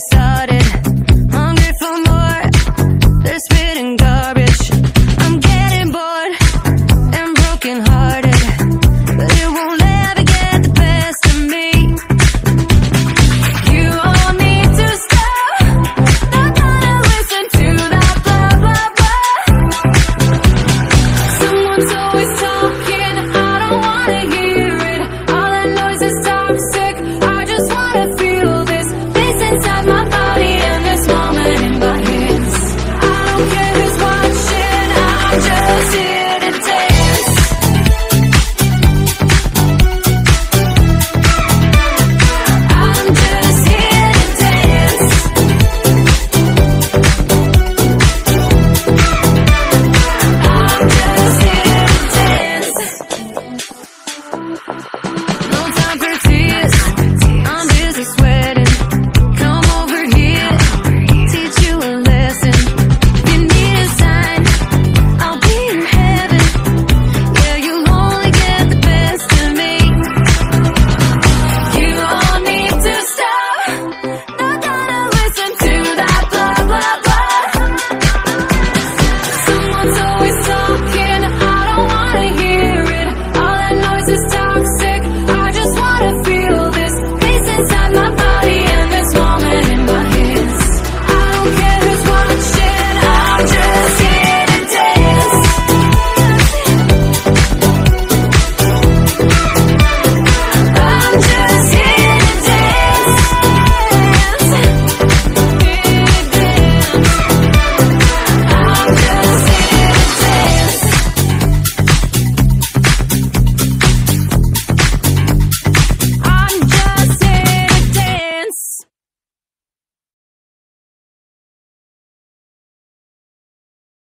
started.